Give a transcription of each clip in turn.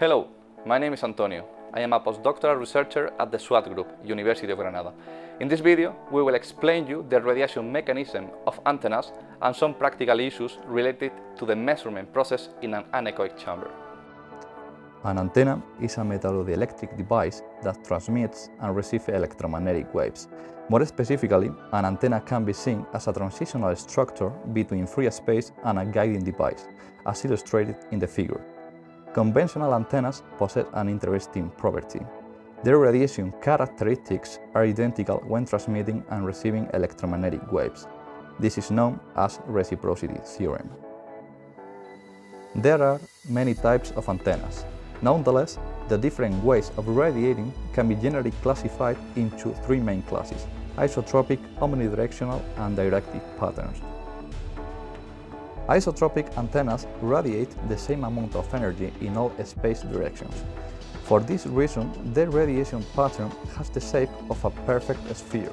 Hello, my name is Antonio. I am a postdoctoral researcher at the SWAT Group, University of Granada. In this video, we will explain you the radiation mechanism of antennas and some practical issues related to the measurement process in an anechoic chamber. An antenna is a metallo-dielectric device that transmits and receives electromagnetic waves. More specifically, an antenna can be seen as a transitional structure between free space and a guiding device, as illustrated in the figure. Conventional antennas possess an interesting property. Their radiation characteristics are identical when transmitting and receiving electromagnetic waves. This is known as reciprocity theorem. There are many types of antennas. Nonetheless, the different ways of radiating can be generally classified into three main classes, isotropic, omnidirectional and directive patterns. Isotropic antennas radiate the same amount of energy in all space directions. For this reason, their radiation pattern has the shape of a perfect sphere.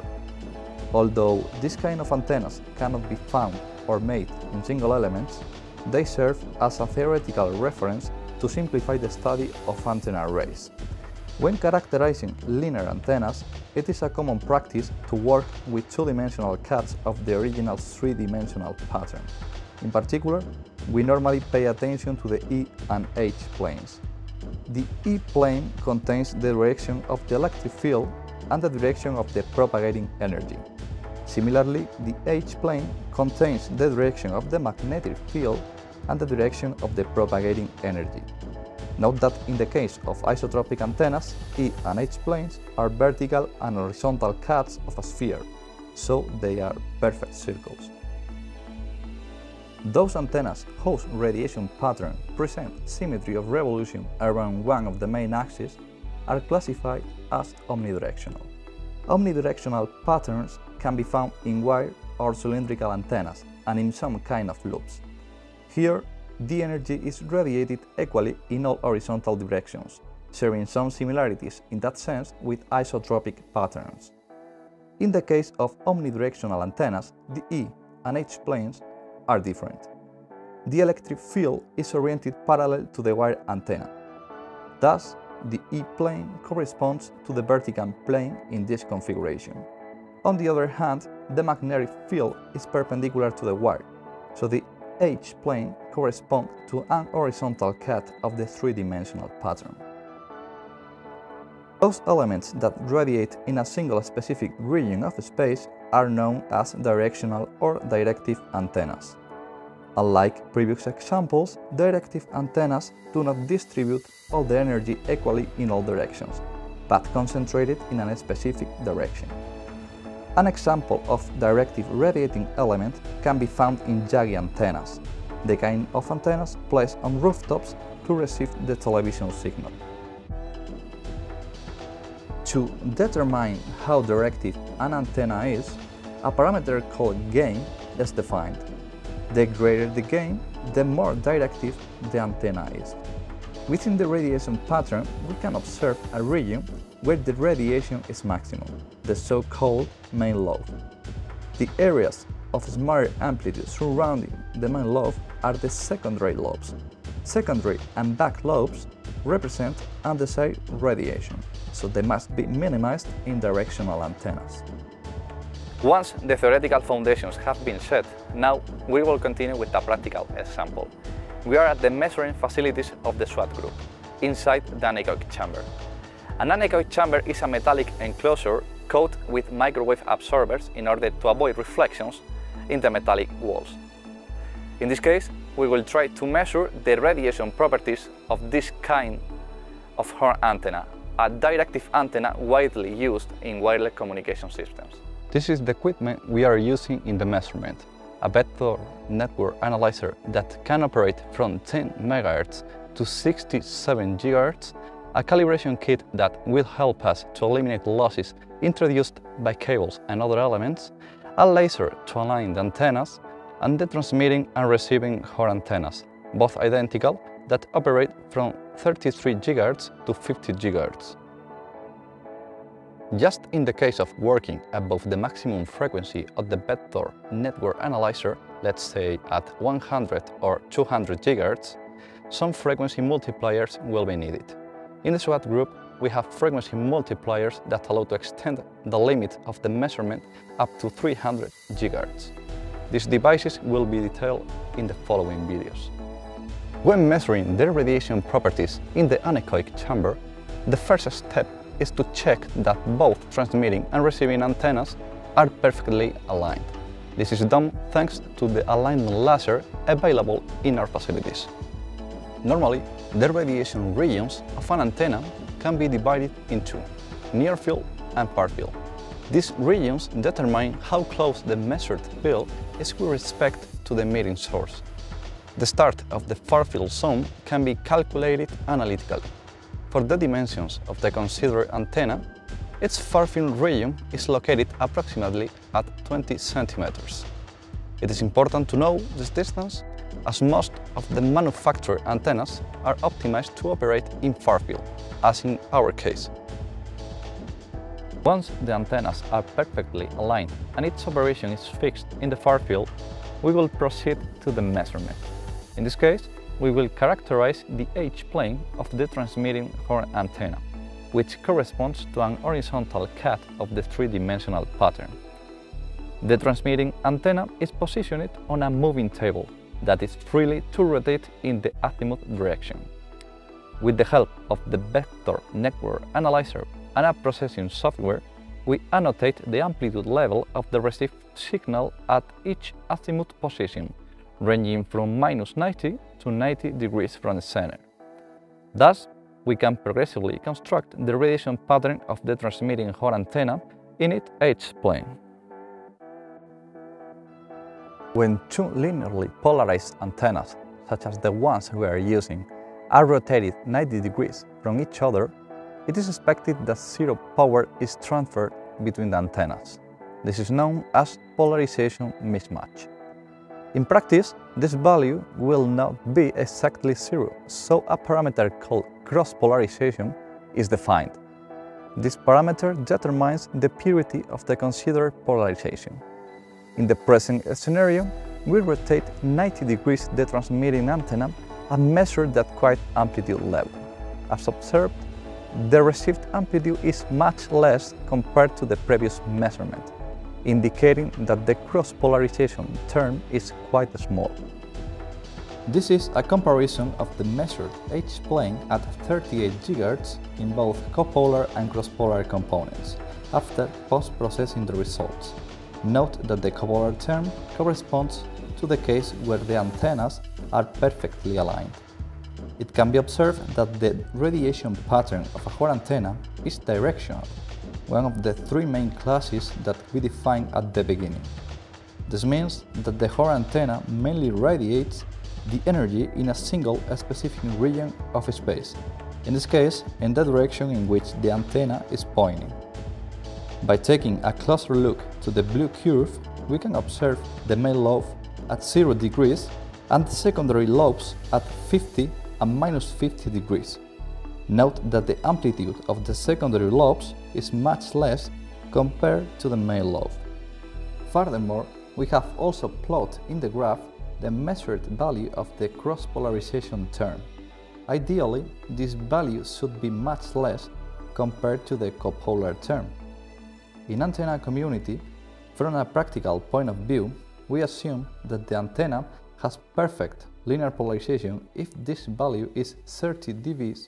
Although this kind of antennas cannot be found or made in single elements, they serve as a theoretical reference to simplify the study of antenna arrays. When characterizing linear antennas, it is a common practice to work with two-dimensional cuts of the original three-dimensional pattern. In particular, we normally pay attention to the E and H planes. The E plane contains the direction of the electric field and the direction of the propagating energy. Similarly, the H plane contains the direction of the magnetic field and the direction of the propagating energy. Note that in the case of isotropic antennas, E and H planes are vertical and horizontal cuts of a sphere, so they are perfect circles. Those antennas whose radiation pattern present symmetry of revolution around one of the main axes are classified as omnidirectional. Omnidirectional patterns can be found in wire or cylindrical antennas and in some kind of loops. Here, the energy is radiated equally in all horizontal directions, sharing some similarities in that sense with isotropic patterns. In the case of omnidirectional antennas, the E and H planes are different. The electric field is oriented parallel to the wire antenna. Thus, the E plane corresponds to the vertical plane in this configuration. On the other hand, the magnetic field is perpendicular to the wire, so the H plane corresponds to an horizontal cut of the three-dimensional pattern. Those elements that radiate in a single specific region of space are known as directional or directive antennas. Unlike previous examples, directive antennas do not distribute all the energy equally in all directions, but concentrate it in a specific direction. An example of directive radiating element can be found in Yagi antennas, the kind of antennas placed on rooftops to receive the television signal. To determine how directive an antenna is, a parameter called gain is defined. The greater the gain, the more directive the antenna is. Within the radiation pattern, we can observe a region where the radiation is maximum, the so-called main lobe. The areas of smaller amplitude surrounding the main lobe are the secondary lobes. Secondary and back lobes represent undesired radiation, so they must be minimized in directional antennas. Once the theoretical foundations have been set, now we will continue with a practical example. We are at the measuring facilities of the SWAT group, inside the anechoic chamber. An anechoic chamber is a metallic enclosure coated with microwave absorbers in order to avoid reflections in the metallic walls. In this case, we will try to measure the radiation properties of this kind of horn antenna, a directive antenna widely used in wireless communication systems. This is the equipment we are using in the measurement, a vector network analyzer that can operate from 10 MHz to 67 GHz a calibration kit that will help us to eliminate losses introduced by cables and other elements, a laser to align the antennas, and the transmitting and receiving horn antennas, both identical, that operate from 33 GHz to 50 GHz. Just in the case of working above the maximum frequency of the vector network analyzer, let's say at 100 or 200 GHz, some frequency multipliers will be needed. In the SWAT group, we have frequency multipliers that allow to extend the limit of the measurement up to 300 GHz. These devices will be detailed in the following videos. When measuring the radiation properties in the anechoic chamber, the first step is to check that both transmitting and receiving antennas are perfectly aligned. This is done thanks to the alignment laser available in our facilities. Normally, the radiation regions of an antenna can be divided into near field and far field. These regions determine how close the measured field is with respect to the emitting source. The start of the far field zone can be calculated analytically. For the dimensions of the considered antenna, its far-field region is located approximately at 20 centimeters. It is important to know this distance as most of the manufactured antennas are optimized to operate in far field, as in our case. Once the antennas are perfectly aligned and its operation is fixed in the far field, we will proceed to the measurement. In this case, we will characterize the H-plane of the transmitting horn antenna which corresponds to an horizontal cut of the three-dimensional pattern. The transmitting antenna is positioned on a moving table that is freely to rotate in the azimuth direction. With the help of the vector network analyzer and a processing software, we annotate the amplitude level of the received signal at each azimuth position, ranging from minus 90 to 90 degrees from the center. Thus, we can progressively construct the radiation pattern of the transmitting horn antenna in its H-plane. When two linearly polarized antennas, such as the ones we are using, are rotated 90 degrees from each other, it is expected that zero power is transferred between the antennas. This is known as polarization mismatch. In practice, this value will not be exactly zero, so a parameter called cross-polarization is defined. This parameter determines the purity of the considered polarization. In the present scenario, we rotate 90 degrees the transmitting antenna and measure that quiet amplitude level. As observed, the received amplitude is much less compared to the previous measurement indicating that the cross-polarization term is quite small. This is a comparison of the measured H-plane at 38 GHz in both copolar and cross-polar components, after post-processing the results. Note that the copolar term corresponds to the case where the antennas are perfectly aligned. It can be observed that the radiation pattern of a horn antenna is directional, one of the three main classes that we defined at the beginning. This means that the horn antenna mainly radiates the energy in a single specific region of space, in this case, in the direction in which the antenna is pointing. By taking a closer look to the blue curve, we can observe the main lobe at 0 degrees and the secondary lobes at 50 and minus 50 degrees. Note that the amplitude of the secondary lobes is much less compared to the main lobe. Furthermore, we have also plotted in the graph the measured value of the cross-polarization term. Ideally, this value should be much less compared to the copolar term. In antenna community, from a practical point of view, we assume that the antenna has perfect linear polarization if this value is 30 dB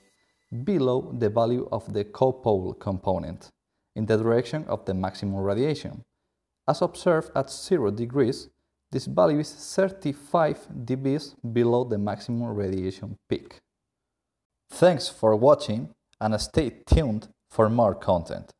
below the value of the copole component, in the direction of the maximum radiation. As observed at 0 degrees, this value is 35 dB below the maximum radiation peak. Thanks for watching and stay tuned for more content.